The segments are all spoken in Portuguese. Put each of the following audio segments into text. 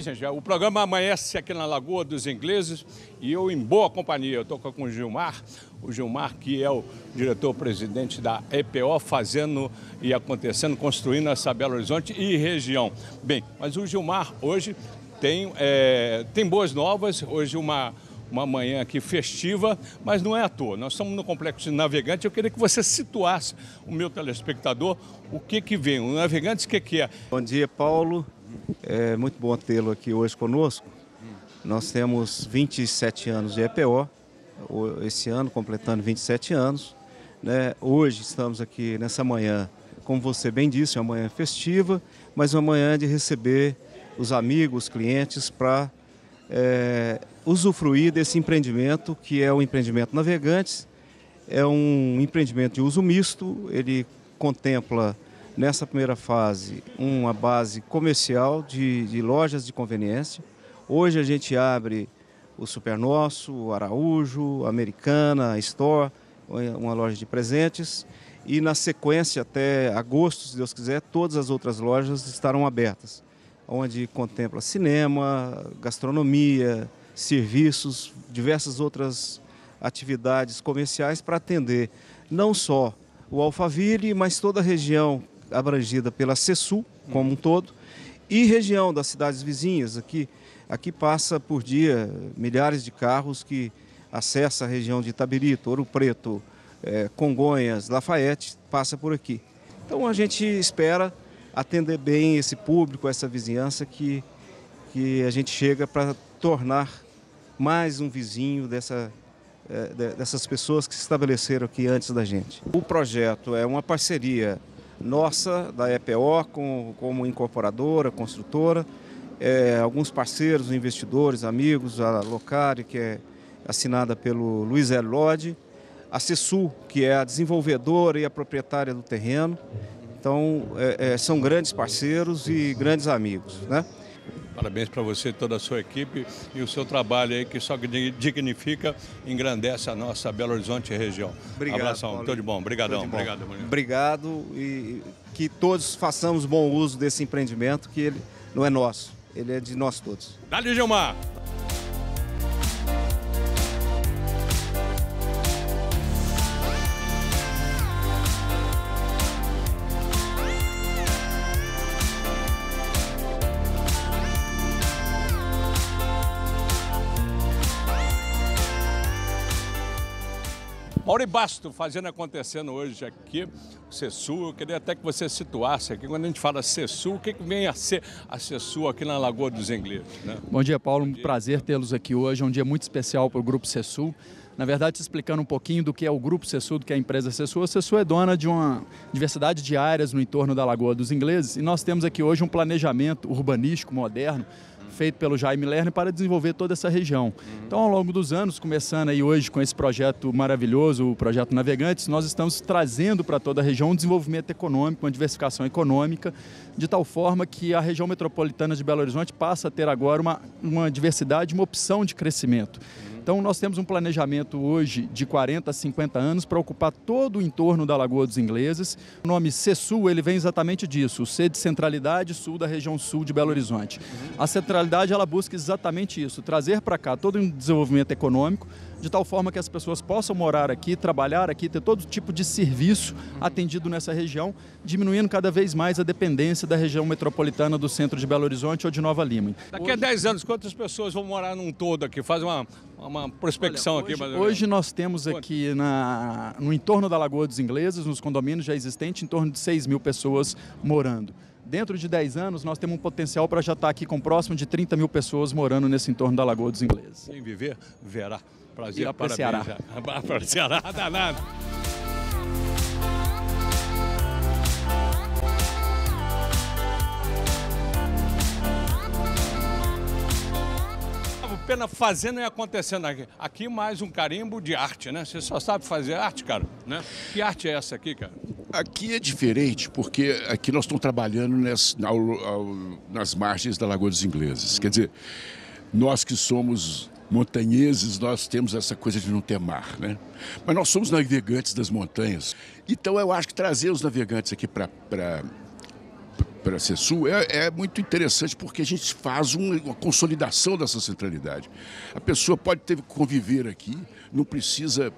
gente, o programa amanhece aqui na Lagoa dos Ingleses e eu em boa companhia. Eu estou com o Gilmar, o Gilmar que é o diretor-presidente da EPO, fazendo e acontecendo, construindo essa Belo Horizonte e região. Bem, mas o Gilmar hoje tem, é, tem boas novas, hoje uma, uma manhã aqui festiva, mas não é à toa. Nós estamos no Complexo de Navegantes. Eu queria que você situasse o meu telespectador o que que vem. O Navegantes, o que, que é? Bom dia, Paulo. É muito bom tê-lo aqui hoje conosco. Nós temos 27 anos de EPO, esse ano completando 27 anos. Né? Hoje estamos aqui nessa manhã, como você bem disse, uma manhã festiva, mas uma manhã de receber os amigos, os clientes para é, usufruir desse empreendimento que é o empreendimento Navegantes. É um empreendimento de uso misto, ele contempla nessa primeira fase, uma base comercial de, de lojas de conveniência. Hoje a gente abre o Super Nosso, o Araújo, a Americana, a Store, uma loja de presentes. E na sequência, até agosto, se Deus quiser, todas as outras lojas estarão abertas, onde contempla cinema, gastronomia, serviços, diversas outras atividades comerciais para atender não só o Alphaville, mas toda a região abrangida pela CESU como um todo e região das cidades vizinhas. Aqui, aqui passa por dia milhares de carros que acessam a região de Itabirito, Ouro Preto, é, Congonhas, Lafayette, passa por aqui. Então a gente espera atender bem esse público, essa vizinhança que, que a gente chega para tornar mais um vizinho dessa, é, dessas pessoas que se estabeleceram aqui antes da gente. O projeto é uma parceria nossa, da EPO, com, como incorporadora, construtora, é, alguns parceiros, investidores, amigos, a Locari, que é assinada pelo Luiz L. Lodi, a CESU, que é a desenvolvedora e a proprietária do terreno. Então, é, é, são grandes parceiros e grandes amigos. Né? Parabéns para você e toda a sua equipe e o seu trabalho aí que só dignifica, engrandece a nossa Belo Horizonte região. Obrigado. Abração, Paulo. tudo de bom. Obrigadão. De bom. Obrigado, Obrigado e que todos façamos bom uso desse empreendimento que ele não é nosso, ele é de nós todos. Dali, Gilmar. Mauri Basto fazendo acontecendo hoje aqui, o CESU. Eu queria até que você situasse aqui, quando a gente fala CESU, o que, que vem a ser a CESU aqui na Lagoa dos Ingleses? Né? Bom dia, Paulo. Um prazer tê-los aqui hoje. É um dia muito especial para o Grupo CESU. Na verdade, explicando um pouquinho do que é o Grupo CESU, do que é a empresa CESU. A CESU é dona de uma diversidade de áreas no entorno da Lagoa dos Ingleses e nós temos aqui hoje um planejamento urbanístico moderno feito pelo Jaime Lerner para desenvolver toda essa região. Então, ao longo dos anos, começando aí hoje com esse projeto maravilhoso, o projeto Navegantes, nós estamos trazendo para toda a região um desenvolvimento econômico, uma diversificação econômica, de tal forma que a região metropolitana de Belo Horizonte passa a ter agora uma, uma diversidade, uma opção de crescimento. Então, nós temos um planejamento hoje de 40 a 50 anos para ocupar todo o entorno da Lagoa dos Ingleses. O nome CESUL, ele vem exatamente disso, o C de Centralidade Sul da região sul de Belo Horizonte. A centralidade, ela busca exatamente isso, trazer para cá todo um desenvolvimento econômico, de tal forma que as pessoas possam morar aqui, trabalhar aqui, ter todo tipo de serviço atendido nessa região, diminuindo cada vez mais a dependência da região metropolitana do centro de Belo Horizonte ou de Nova Lima. Daqui a 10 anos, quantas pessoas vão morar num todo aqui? Faz uma, uma prospecção Olha, hoje, aqui. Hoje nós temos aqui na, no entorno da Lagoa dos Ingleses, nos condomínios já existentes, em torno de 6 mil pessoas morando. Dentro de 10 anos, nós temos um potencial para já estar aqui com próximo de 30 mil pessoas morando nesse entorno da Lagoa dos Ingleses. Quem viver, verá. Prazer, Irá para parabéns. Ceará, danado. Pena fazendo e acontecendo aqui. Aqui mais um carimbo de arte, né? Você só sabe fazer arte, cara, né? Que arte é essa aqui, cara? Aqui é diferente, porque aqui nós estamos trabalhando nas, nas margens da Lagoa dos Ingleses. Quer dizer, nós que somos montanheses, nós temos essa coisa de não ter mar, né? Mas nós somos navegantes das montanhas. Então eu acho que trazer os navegantes aqui para para a CESUL é, é, muito interessante porque a gente faz uma, uma, consolidação dessa centralidade. A pessoa pode ter conviver aqui, não precisa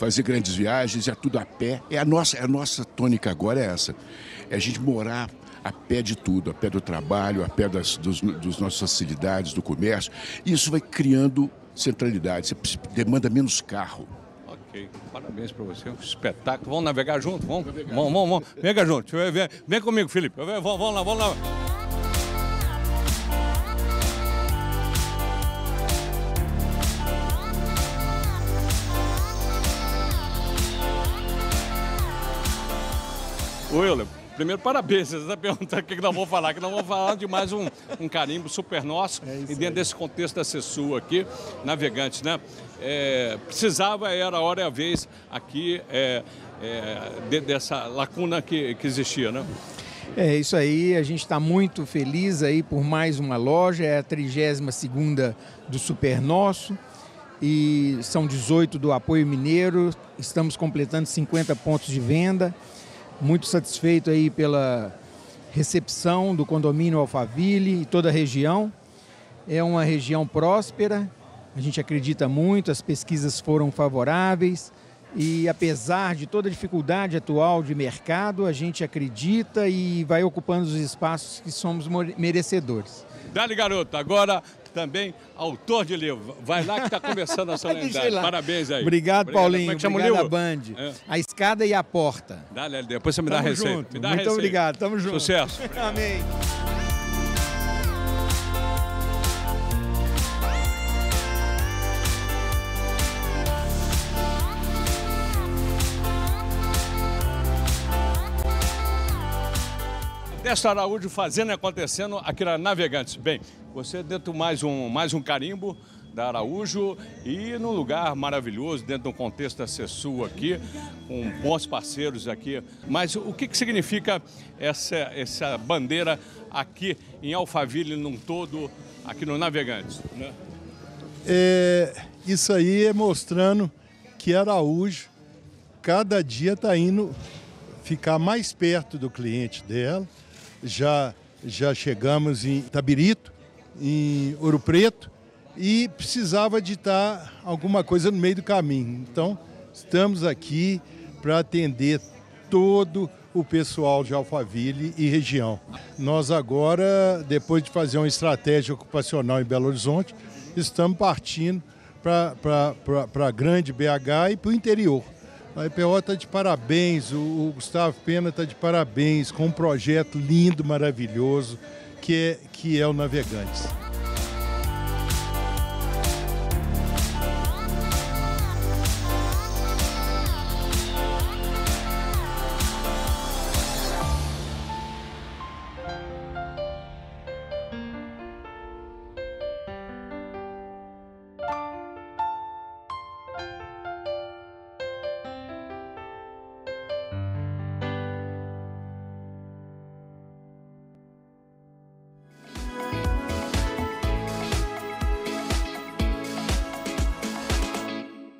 fazer grandes viagens, é tudo a pé. É a nossa, é a nossa tônica agora é essa. É a gente morar a pé de tudo, a pé do trabalho, a pé das dos, dos nossas facilidades, do comércio. Isso vai criando centralidade, você demanda menos carro. Ok, parabéns para você, um espetáculo. Vamos navegar junto? Vamos, vamos, vamos, vamos. Vem junto, vem, vem comigo, Felipe. Vamos, vamos lá, vamos lá. William, primeiro, parabéns. Você está perguntando o que nós vamos falar, que nós vamos falar de mais um, um carimbo super nosso. É e dentro aí. desse contexto da CESU aqui, navegantes, né? É, precisava, era a hora e a vez aqui é, é, dessa lacuna que, que existia, né? É isso aí, a gente está muito feliz aí por mais uma loja, é a 32 segunda do Super Nosso e são 18 do Apoio Mineiro, estamos completando 50 pontos de venda muito satisfeito aí pela recepção do condomínio Alphaville e toda a região. É uma região próspera, a gente acredita muito, as pesquisas foram favoráveis e apesar de toda a dificuldade atual de mercado, a gente acredita e vai ocupando os espaços que somos merecedores. Dali, garoto. Agora também autor de livro. Vai lá que está começando a solenidade. Parabéns aí. Obrigado, obrigado. Paulinho. Como é que chama obrigado o livro? Band. É. A escada e a porta. Dá, depois você me tamo dá a receita. Me dá Muito receita. obrigado. Tamo junto. Sucesso. Amém. Ernesto Araújo fazendo acontecendo aqui na Navegantes. Bem, você dentro mais um, mais um carimbo da Araújo e num lugar maravilhoso, dentro de um contexto da CESU aqui, com bons parceiros aqui. Mas o que, que significa essa, essa bandeira aqui em Alphaville, num todo, aqui no Navegantes? Né? É, isso aí é mostrando que Araújo cada dia está indo ficar mais perto do cliente dela, já, já chegamos em Tabirito, em Ouro Preto, e precisava estar alguma coisa no meio do caminho. Então, estamos aqui para atender todo o pessoal de Alphaville e região. Nós agora, depois de fazer uma estratégia ocupacional em Belo Horizonte, estamos partindo para a grande BH e para o interior. A EPO está de parabéns, o, Gustavo Pena está de parabéns com um projeto lindo, maravilhoso, que é, que é o Navegantes.